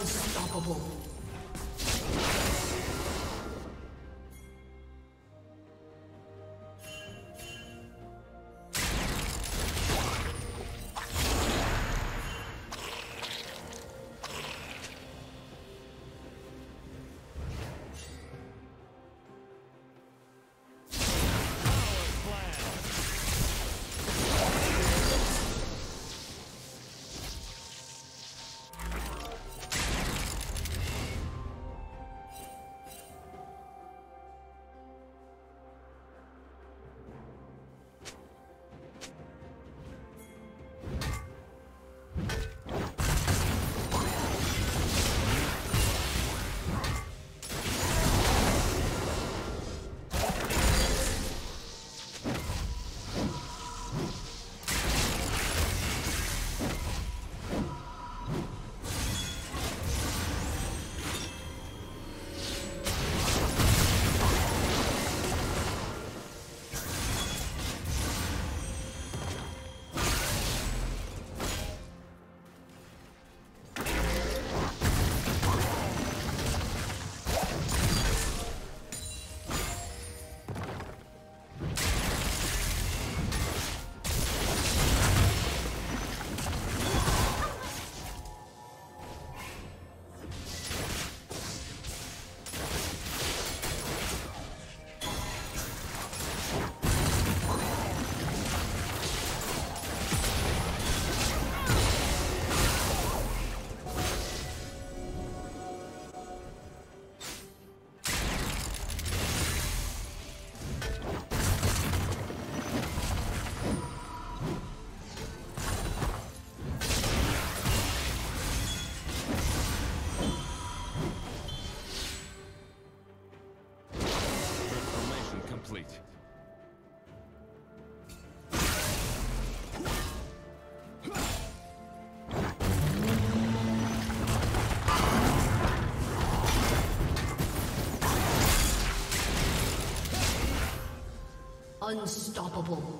Unstoppable. Unstoppable.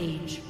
Rampage.